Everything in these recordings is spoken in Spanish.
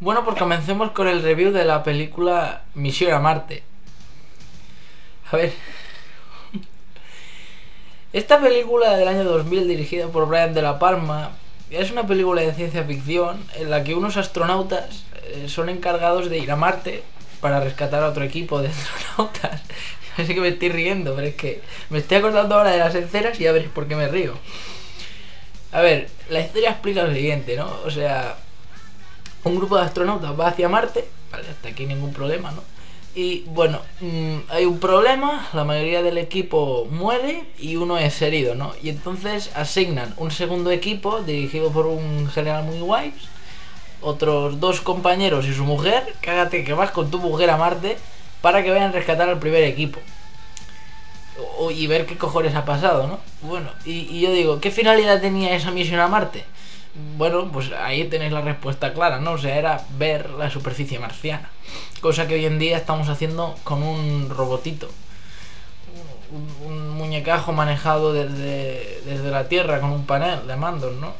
Bueno, pues comencemos con el review de la película Misión a Marte. A ver. Esta película del año 2000 dirigida por Brian De La Palma es una película de ciencia ficción en la que unos astronautas eh, son encargados de ir a Marte para rescatar a otro equipo de astronautas. Así que me estoy riendo, pero es que me estoy acordando ahora de las escenas y ya veréis por qué me río. A ver, la historia explica lo siguiente, ¿no? O sea, un grupo de astronautas va hacia Marte, vale, hasta aquí ningún problema, ¿no? Y bueno, mm, hay un problema, la mayoría del equipo muere y uno es herido, ¿no? Y entonces asignan un segundo equipo dirigido por un general muy guay, otros dos compañeros y su mujer, cágate que vas con tu mujer a Marte para que vayan a rescatar al primer equipo. y ver qué cojones ha pasado, ¿no? Bueno, y yo digo, ¿qué finalidad tenía esa misión a Marte? Bueno, pues ahí tenéis la respuesta clara, ¿no? O sea, era ver la superficie marciana. Cosa que hoy en día estamos haciendo con un robotito. Un, muñecajo manejado desde, desde la Tierra con un panel de mandos, ¿no?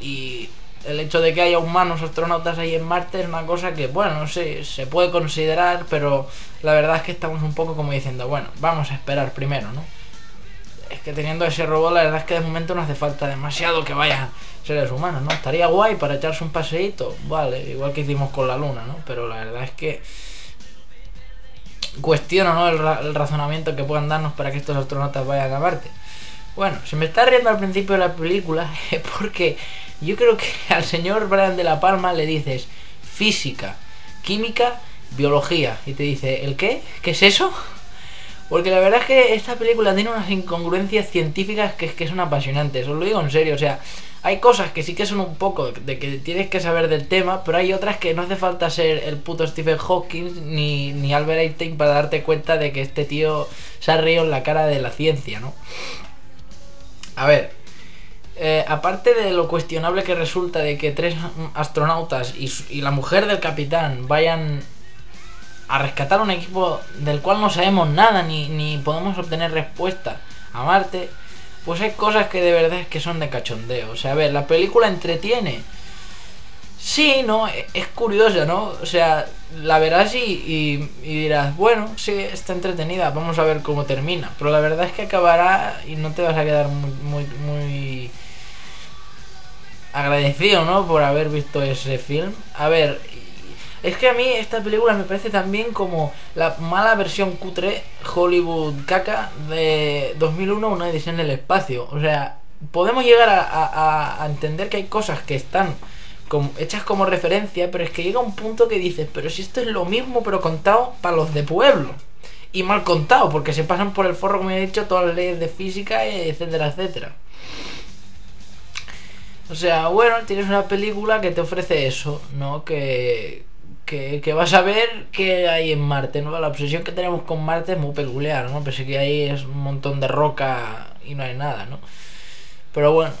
Y el hecho de que haya humanos astronautas ahí en Marte es una cosa que, bueno, no sé, se puede considerar, pero la verdad es que estamos un poco como diciendo, bueno, vamos a esperar primero, ¿no? Es que teniendo ese robot, la verdad es que de momento no hace falta demasiado que vaya seres humanos, ¿no? Estaría guay para echarse un paseíto, vale, igual que hicimos con la luna, ¿no? Pero la verdad es que cuestiono, ¿no? El, razonamiento que puedan darnos para que estos astronautas vayan a Marte. Bueno, si me está riendo al principio de la película es porque yo creo que al señor Brian de la Palma le dices física, química, biología y te dice, ¿el qué? ¿Qué es eso? Porque la verdad es que esta película tiene unas incongruencias científicas que, que son apasionantes, os lo digo en serio, o sea, hay cosas que sí que son un poco de que tienes que saber del tema, pero hay otras que no hace falta ser el puto Stephen Hawking ni, ni Albert Einstein para darte cuenta de que este tío se ha reído en la cara de la ciencia, ¿no? A ver, eh, aparte de lo cuestionable que resulta de que tres astronautas y, y la mujer del capitán vayan a rescatar un equipo del cual no sabemos nada ni, ni podemos obtener respuesta a Marte, pues hay cosas que de verdad es que son de cachondeo. O sea, a ver, la película entretiene. Sí, ¿no? E-, es curiosa, ¿no? O sea, la verás y, y, dirás, bueno, sí, está entretenida, vamos a ver cómo termina. Pero la verdad es que acabará y no te vas a quedar muy, muy, muy agradecido, ¿no? Por haber visto ese film. A ver, es que a mí esta película me parece también como la mala versión cutre Hollywood caca de 2001, una edición del espacio. O sea, podemos llegar a, entender que hay cosas que están hechas como referencia, pero es que llega un punto que dices, pero si esto es lo mismo, pero contado para los de pueblo. Y mal contado, porque se pasan por el forro, como he dicho, todas las leyes de física, etcétera, etcétera. O sea, bueno, tienes una película que te ofrece eso, ¿no? Que, que, vas a ver que hay en Marte, ¿no? La obsesión que tenemos con Marte es muy peculiar, ¿no? Pensé que ahí es un montón de roca y no hay nada, ¿no? Pero bueno,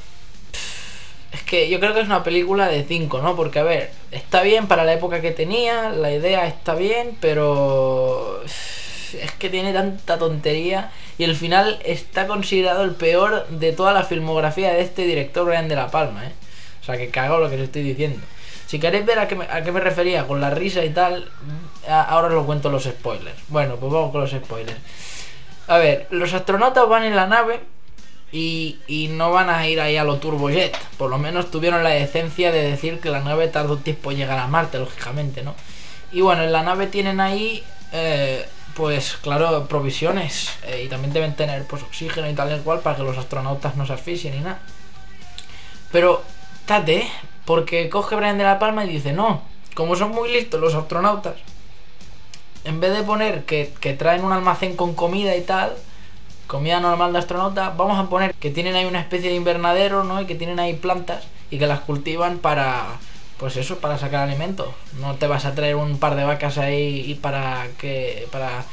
es que yo creo que es una película de 5, ¿no? Porque, a ver, está bien para la época que tenía, la idea está bien, pero es que tiene tanta tontería y el final está considerado el peor de toda la filmografía de este director Brian de la Palma, ¿eh? O sea, que cago lo que os estoy diciendo. Si queréis ver a qué, me, a qué me refería con la risa y tal, ahora os lo cuento los spoilers. Bueno, pues vamos con los spoilers. A ver, los astronautas van en la nave y, y, no van a ir ahí a lo turbojet. Por lo menos tuvieron la decencia de decir que la nave tardó tiempo en llegar a Marte, lógicamente, ¿no? Y bueno, en la nave tienen ahí, eh, pues claro, provisiones. Eh, y también deben tener pues oxígeno y tal y cual para que los astronautas no se asfixien ni nada. Pero, tate, porque coge Brian de la Palma y dice, no, como son muy listos los astronautas, en vez de poner que, traen un almacén con comida y tal, comida normal de astronauta, vamos a poner que tienen ahí una especie de invernadero, ¿no? Y que tienen ahí plantas y que las cultivan para, pues eso, para sacar alimento. No te vas a traer un par de vacas ahí y para que, para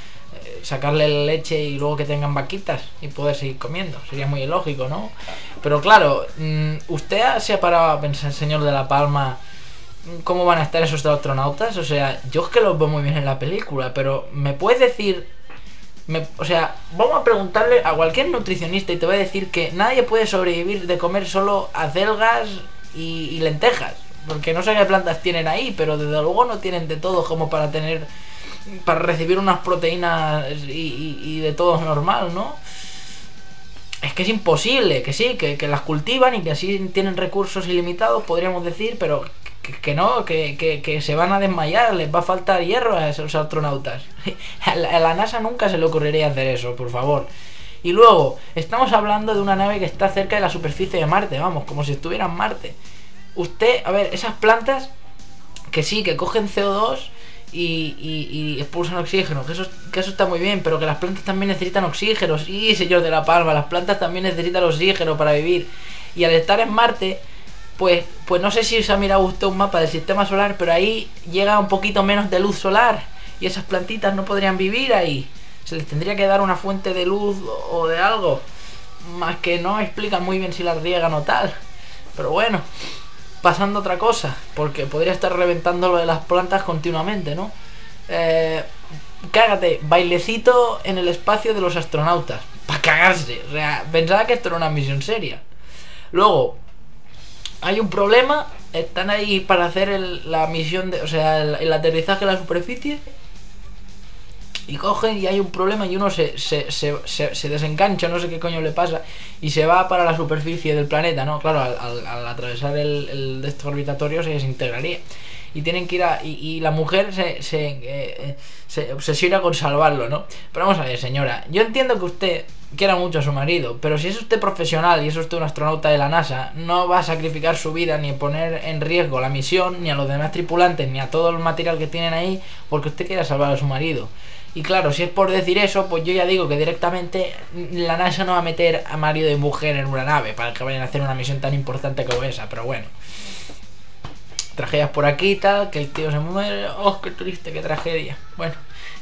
sacarle leche y luego que tengan vaquitas y poder seguir comiendo. Sería muy ilógico, ¿no? Pero claro, mm, ¿usted se ha parado a pensar, señor de la Palma, cómo van a estar esos astronautas? O sea, yo es que los veo muy bien en la película, pero ¿me puedes decir... o sea, vamos a preguntarle a cualquier nutricionista y te voy a decir que nadie puede sobrevivir de comer solo acelgas y, y lentejas. Porque no sé qué plantas tienen ahí, pero desde luego no tienen de todo como para tener. Para recibir unas proteínas y, de todo normal, ¿no? Es que es imposible, que sí, que, que, las cultivan y que así tienen recursos ilimitados, podríamos decir, pero que, no, que, que, se van a desmayar, les va a faltar hierro a esos astronautas. a la NASA nunca se le ocurriría hacer eso, por favor. Y luego, estamos hablando de una nave que está cerca de la superficie de Marte, vamos, como si estuviera en Marte. Usted, a ver, esas plantas que sí, que cogen CO2 y, expulsan oxígeno, que eso, que eso está muy bien, pero que las plantas también necesitan oxígeno. Sí, señor de la Palma, las plantas también necesitan oxígeno para vivir. Y al estar en Marte, pues, pues no sé si os ha mirado usted un mapa del sistema solar, pero ahí llega un poquito menos de luz solar. Y esas plantitas no podrían vivir ahí se les tendría que dar una fuente de luz o de algo. Más que no explica muy bien si las riegan o tal. Pero bueno, pasando otra cosa, porque podría estar reventando lo de las plantas continuamente, ¿no? Eh, cágate, bailecito en el espacio de los astronautas. Para cagarse. O sea, pensaba que esto era una misión seria. Luego, hay un problema. Están ahí para hacer la misión de. O sea, el aterrizaje a la superficie y cogen y hay un problema y uno se, se, se, se, desengancha, no sé qué coño le pasa, y se va para la superficie del planeta, ¿no? Claro, al, al, atravesar el, el de orbitatorio se desintegraría. Y tienen que ir a. Y, la mujer se, se, eh, se obsesiona con salvarlo, ¿no? Pero vamos a ver, señora. Yo entiendo que usted quiera mucho a su marido, pero si es usted profesional y es usted un astronauta de la NASA, no va a sacrificar su vida ni poner en riesgo la misión, ni a los demás tripulantes, ni a todo el material que tienen ahí, porque usted quiera salvar a su marido. Y claro, si es por decir eso, pues yo ya digo que directamente la NASA no va a meter a Mario de mujer en una nave para que vayan a hacer una misión tan importante como esa, pero bueno. Tragedias por aquí y tal, que el tío se muere. ¡Oh, qué triste, qué tragedia! Bueno,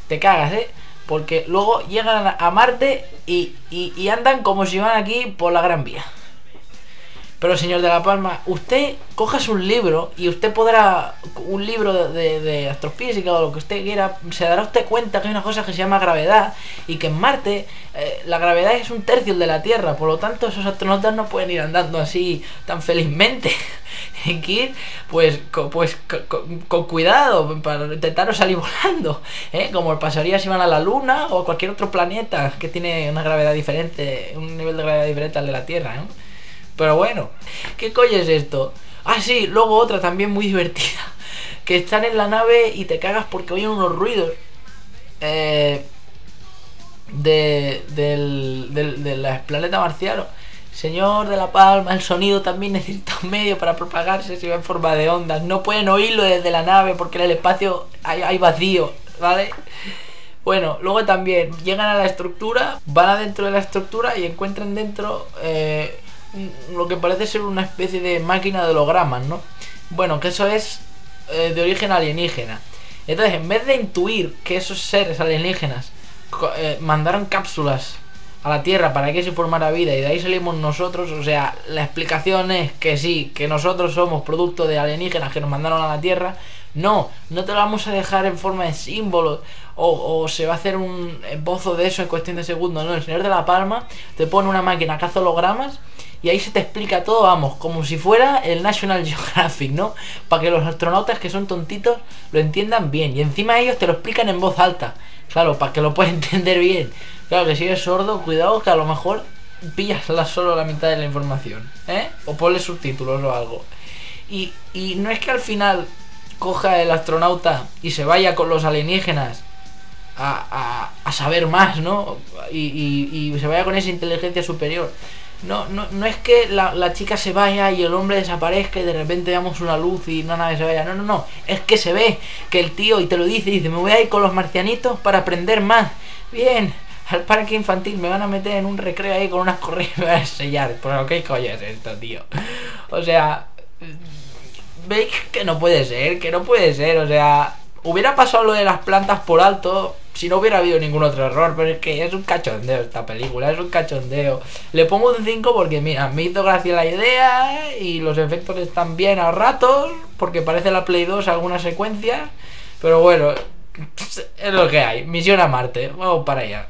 te cagas, ¿eh? Porque luego llegan a Marte y, y andan como si van aquí por la Gran Vía. Pero señor de la Palma, usted cojas un libro y usted podrá, un libro de, astrofísica o lo que usted quiera, se dará usted cuenta que hay una cosa que se llama gravedad y que en Marte eh, la gravedad es un tercio de la Tierra, por lo tanto esos astronautas no pueden ir andando así tan felizmente. Hay que ir pues, con, pues, con, cuidado para intentar salir volando, ¿eh? como pasaría si van a la Luna o a cualquier otro planeta que tiene una gravedad diferente, un nivel de gravedad diferente al de la Tierra. Pero bueno, ¿qué coño es esto? Ah, sí, luego otra también muy divertida. Que están en la nave y te cagas porque oyen unos ruidos. Eh, de, del, del, planeta marciano. Señor de la Palma, el sonido también necesita un medio para propagarse si va en forma de ondas. No pueden oírlo desde la nave porque en el espacio hay, vacío, ¿vale? Bueno, luego también llegan a la estructura, van adentro de la estructura y encuentran dentro eh, lo que parece ser una especie de máquina de hologramas, ¿no? Bueno, que eso es eh, de origen alienígena. Entonces, en vez de intuir que esos seres alienígenas eh, mandaron cápsulas a la Tierra para que se formara vida y de ahí salimos nosotros, o sea, la explicación es que sí, que nosotros somos producto de alienígenas que nos mandaron a la Tierra. No, no te lo vamos a dejar en forma de símbolo o, se va a hacer un bozo de eso en cuestión de segundos. No, el señor de la Palma te pone una máquina que hace hologramas y ahí se te explica todo, vamos, como si fuera el National Geographic, ¿no? Para que los astronautas que son tontitos lo entiendan bien. Y encima ellos te lo explican en voz alta, claro, para que lo puedas entender bien. Claro que si eres sordo, cuidado que a lo mejor pillas solo la mitad de la información, ¿eh? O ponle subtítulos o algo. Y, y no es que al final coja el astronauta y se vaya con los alienígenas a, a, a saber más, ¿no? Y, y, y se vaya con esa inteligencia superior no, no, no es que la, la, chica se vaya y el hombre desaparezca y de repente veamos una luz y una nave se vaya. No, no, no. Es que se ve que el tío, y te lo dice, dice, me voy a ir con los marcianitos para aprender más. Bien, al parque infantil me van a meter en un recreo ahí con unas correas y me van a sellar. Pero qué coño es esto, tío. O sea, veis que no puede ser, que no puede ser. O sea, hubiera pasado lo de las plantas por alto si no hubiera habido ningún otro error, pero es que es un cachondeo esta película, es un cachondeo. Le pongo un 5 porque, mira, me hizo gracia la idea y los efectos están bien a ratos, porque parece la Play 2 algunas secuencias, pero bueno, es lo que hay. Misión a Marte, vamos para allá.